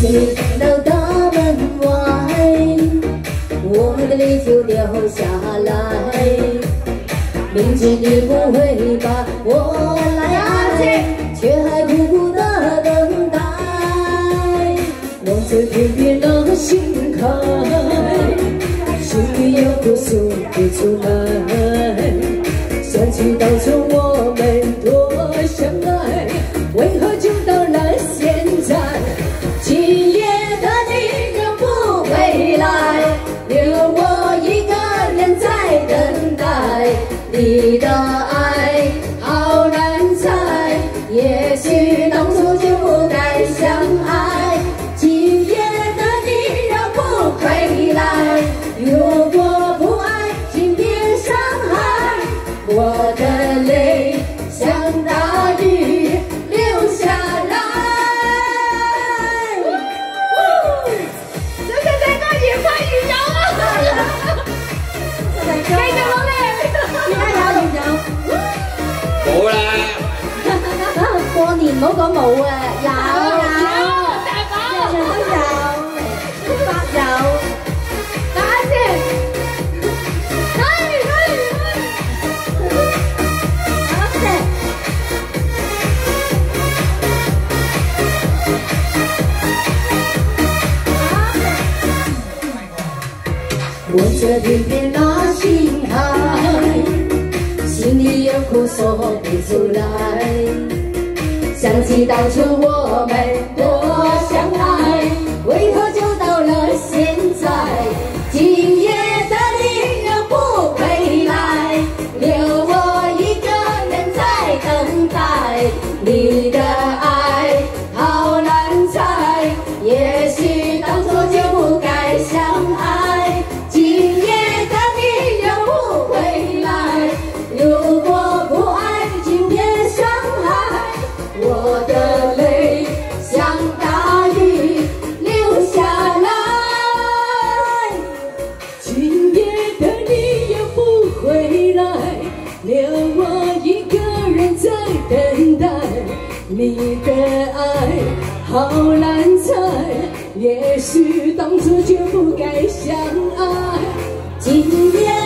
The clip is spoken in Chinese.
听到大门外，我的泪就掉下来。明知你不会把我来爱，却还苦苦的等待。望着天边，让心海，心里有苦说不出来。想起当初我们多相爱。你的爱好难猜，也许当初就不该相爱。今夜的你仍不回来，如果不爱，请别伤害。我的過年唔好講冇啊，有有，大寶，都有，發有。打先，可以可以可以。我这偏偏那心海，心里有苦说不出来。想起当初我们留我一个人在等待。你的爱好难猜，也许当初就不该相爱。今夜